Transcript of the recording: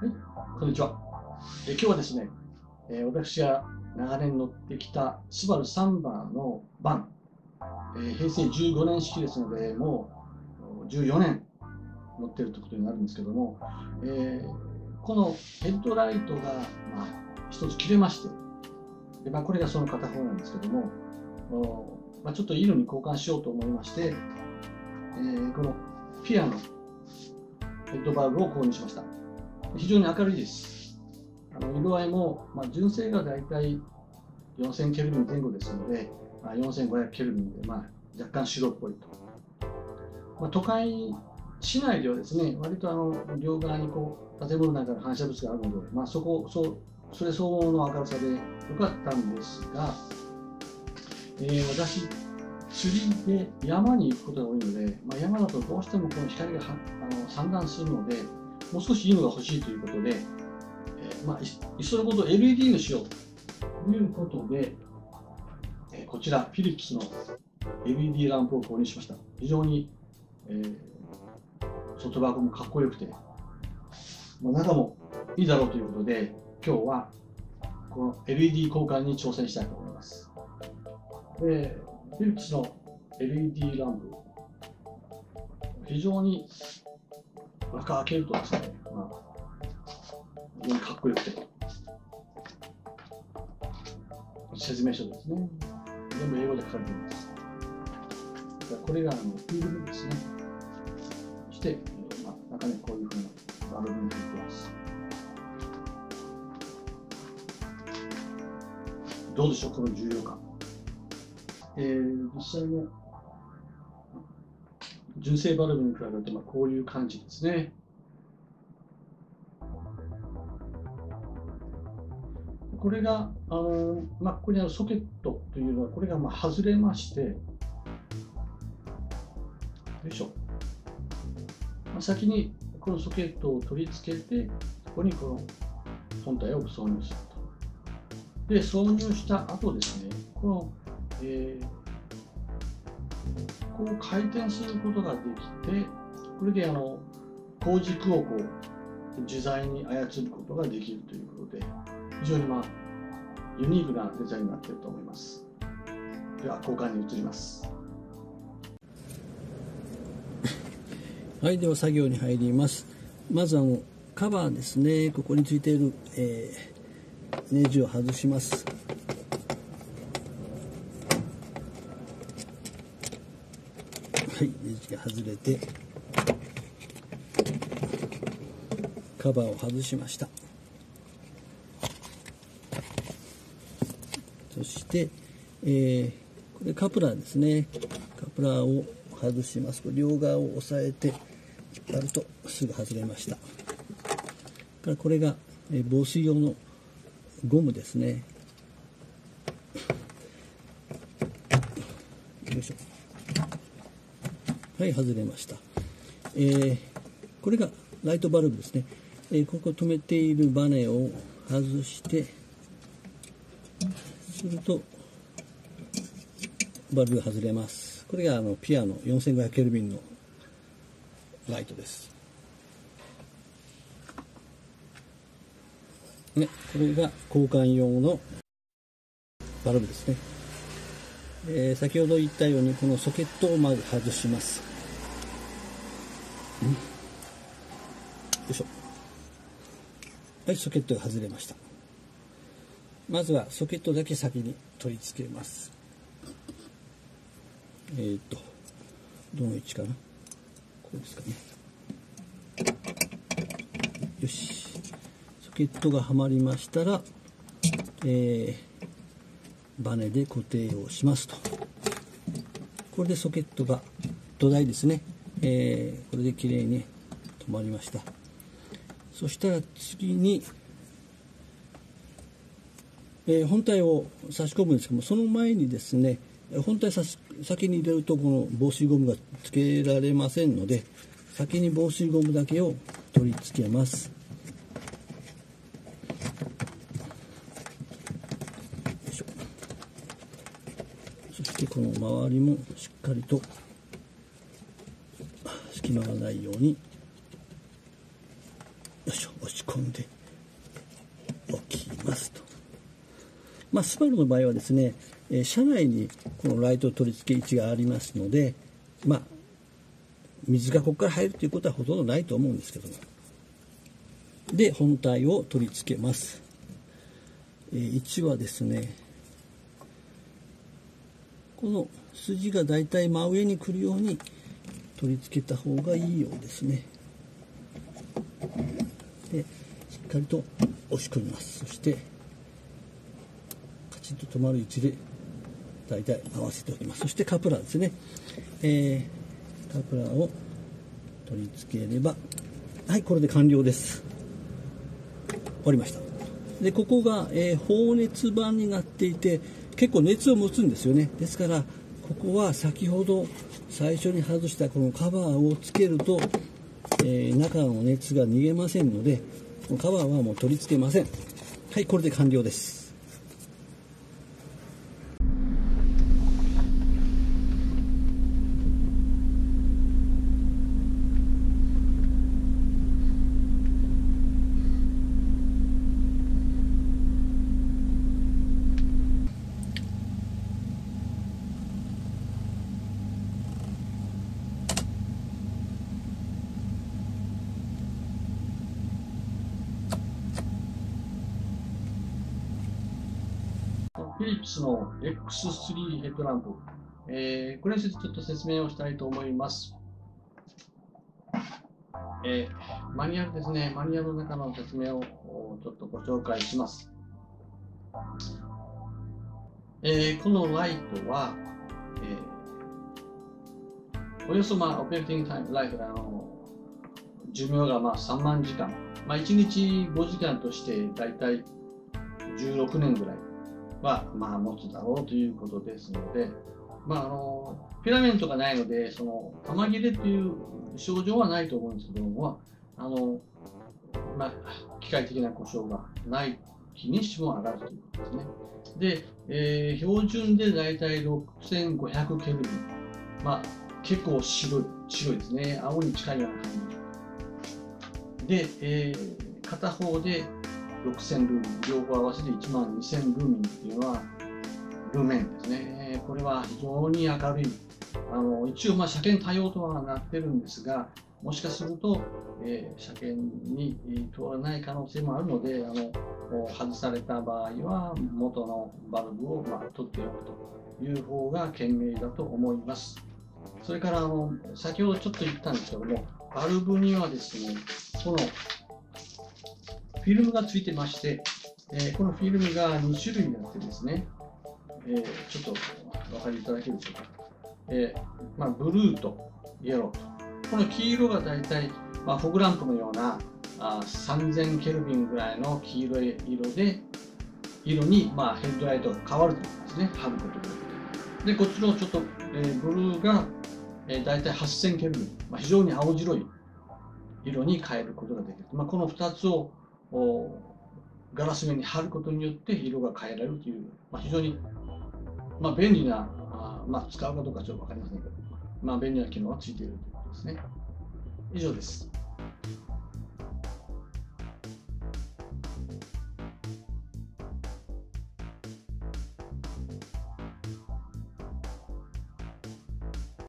はい、こんにちは。え今日はですね、え私が長年乗ってきたスバルサンバーのバン、え平成15年式ですので、もう14年乗ってるということになるんですけども、えーこのヘッドライトが、まあ、一つ切れまして、でまあ、これがその片方なんですけども、まあ、ちょっといいのに交換しようと思いまして、えーこのピアのヘッドバルブを購入しました。非常に明るいです。あの色合いも、まあ、純正がだいたい4000ケルビン前後ですので、まあ、4500ケルビンで、まあ、若干白っぽいと。まあ、都会、市内ではですね、割とあの両側にこう建物の中の反射物があるので、まあ、そこそうそれ相応の明るさでよかったんですが、えー私、釣りで山に行くことが多いので、まあ、山だとどうしてもこの光がはあの散乱するので、もう少しいいのが欲しいということで、えーまあ、いっそのこと LED にしようということで、えーこちら、フィリップスの LED ランプを購入しました。非常に、えー外箱もかっこよくて、まあ、中もいいだろうということで、今日はこの LED 交換に挑戦したいと思います。でフィリップスの LED ランプ、非常に中開けるとですね、まあ、非常にかっこよくて、説明書ですね。全部英語で書かれています。これがあのフィルムですね。そして、まあ、中にこういうふうなバルブに入っています。どうでしょう、この重要感。えー実際の純正バルブに比べると、まあ、こういう感じですね。これが、あのまあ、ここにあるソケットというのは、これがまあ外れまして、よいしょ。まあ、先にこのソケットを取り付けて、ここにこの本体を挿入すると。で、挿入した後ですね、この、えーこう回転することができて、これであの工軸をこう自在に操ることができるということで、非常にまあユニークなデザインになっていると思います。では、交換に移ります。はい、では作業に入ります。まずあのカバーですね、ここについている、えーネジを外します。はい、ネジが外れてカバーを外しました。そして、えーこれカプラーですね。カプラーを外します。両側を押さえて引っ張るとすぐ外れました。からこれが、え防水用のゴムですね。よいしょ。はい、外れました。えーこれがライトバルブですね。えーここ止めているバネを外して、すると、バルブが外れます。これがあのピアノ4500ケルビンのライトです。ね、これが交換用のバルブですね。えー先ほど言ったようにこのソケットをまず外します。うんよいしょ。はい、ソケットが外れました。まずはソケットだけ先に取り付けます。えー、と、どの位置かな？こうですかね。よし。ソケットがはまりましたら、えーバネで固定をしますと。これでソケットが土台ですね。えーこれで綺麗に止まりました。そしたら次に、えー本体を差し込むんですけどもその前にですね本体差し先に入れるとこの防水ゴムがつけられませんので先に防水ゴムだけを取り付けますよいしょそしてこの周りもしっかりと隙間がないようによし押し込んでおきますと。まあ、スバルの場合はですね、え、車内にこのライト取り付け位置がありますので、まあ、水がここから入るということはほとんどないと思うんですけども。で、本体を取り付けます。えー、位置はですね、この筋がだいたい真上に来るように取り付けた方がいいようですね。で、しっかりと押し込みます。そして、カチッと止まる位置で大体合わせておきます。そしてカプラーですね。えー、カプラーを取り付ければ、はい、これで完了です。終わりました。で、ここが、えー、放熱板になっていて、結構熱を持つんですよね。ですから、ここは先ほど最初に外したこのカバーをつけると、えー、中の熱が逃げませんので、カバーはもう取り付けません。はい、これで完了です。フィリップスの X3 ヘッドランプ、えー、これについてちょっと説明をしたいと思います。えー、マニュアルですね、マニュアルの中の説明をちょっとご紹介します。えー、このライトは、えー、およそ、まあ、オペレーティングタイムライフあの寿命がまあ3万時間、まあ、1日5時間としてだいたい16年ぐらいは、まあ、持つだろうということですので、まあ、あのフィラメントがないので、その玉切れという症状はないと思うんですけども、あのまあ、機械的な故障がない日にしても上がるということですね。で、えー、標準でだいたい6500ケルビン、まあ、結構白い白いですね、青に近いような感じ。で、えー、片方で6000ルーミン、両方合わせて1万2000ルーミンっていうのは、ルーメンですね。これは非常に明るい。あの一応、まあ、車検対応とはなってるんですが、もしかすると、えー、車検に通らない可能性もあるので、あの外された場合は元のバルブを、まあ、取っておくという方が賢明だと思います。それからあの先ほどちょっと言ったんですけども、バルブにはですね、このフィルムがついてまして、え、このフィルムが2種類になってですね、え、ちょっとお分かりいただけるでしょうか。え、まあ、ブルーとイエローと。この黄色が大体、まあ、フォグランプのようなあ3000ケルビンぐらいの黄色い色で、色に、まあ、ヘッドライトが変わるということですね、貼ることで。で、こっちのちょっと、えー、ブルーが、えー、大体8000ケルビン、まあ、非常に青白い色に変えることができる。まあ、この2つをガラス面に貼ることによって色が変えられるという、まあ、非常に、まあ、便利なあ、まあ、使うかどうかちょっと分かりませんけど、まあ、便利な機能がついているということですね。以上です。